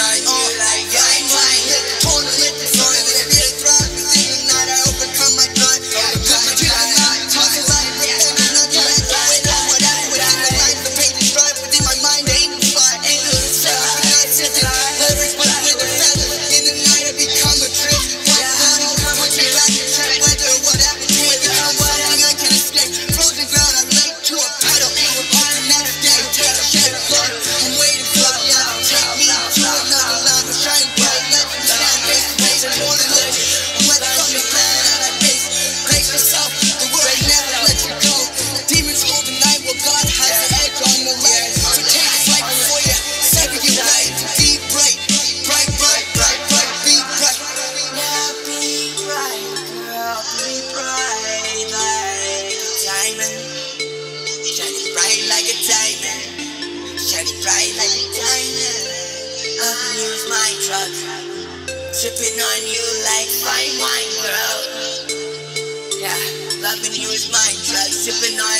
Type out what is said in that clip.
night. Oh. bright like a diamond. Shining bright like a diamond. I lose my truck. Tripping on you like fine wine, girl. Yeah, loving you is my drug. tripping on